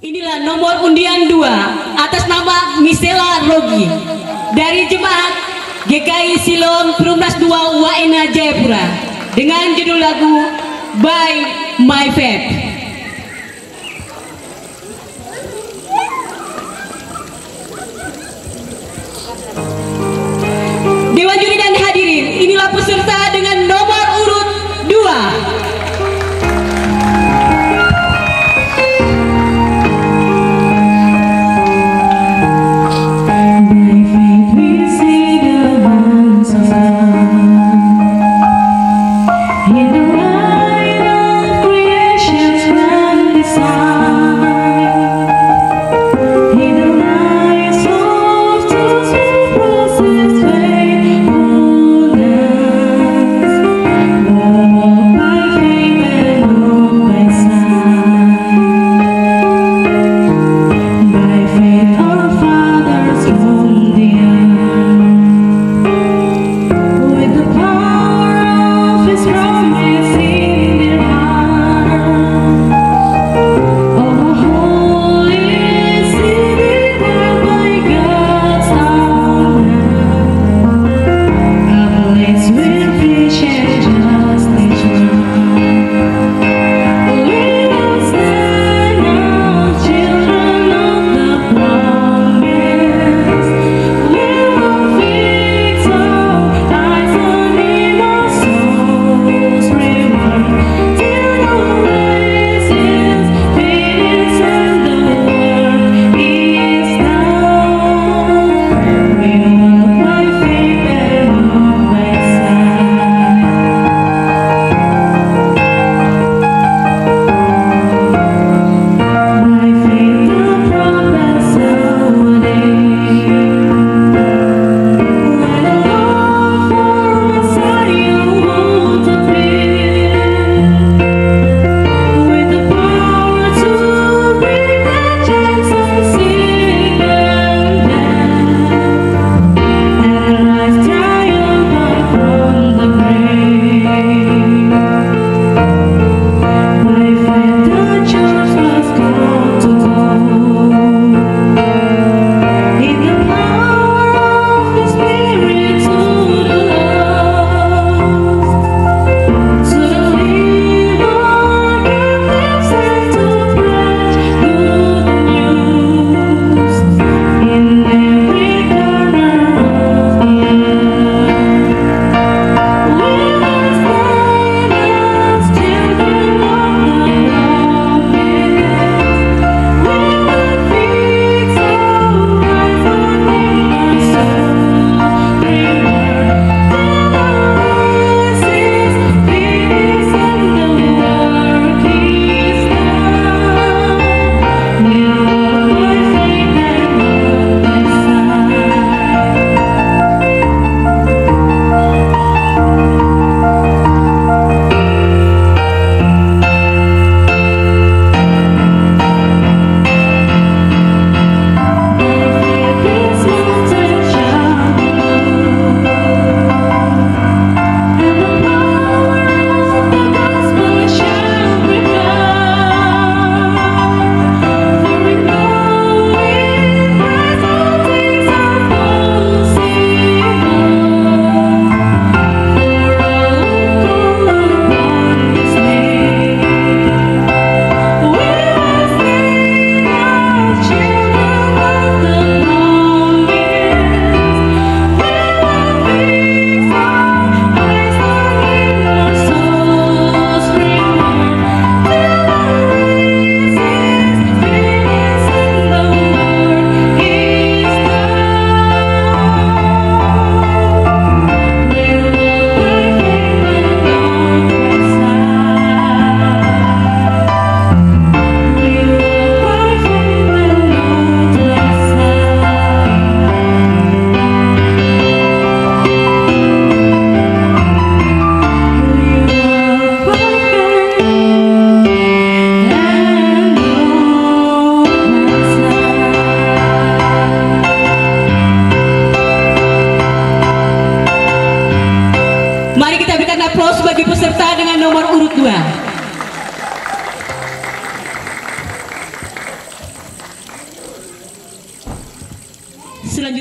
Inilah nomor undian 2 atas nama Misela Rogi dari jemaat GKI Silom Perumnas 2 Waena Jayapura dengan judul lagu By My Faith. Dewan juri dan hadirin, inilah peserta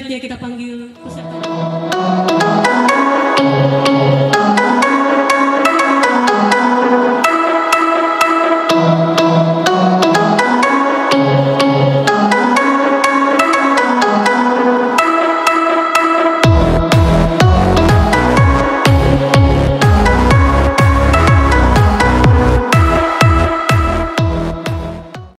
Selanjutnya kita panggil peserta.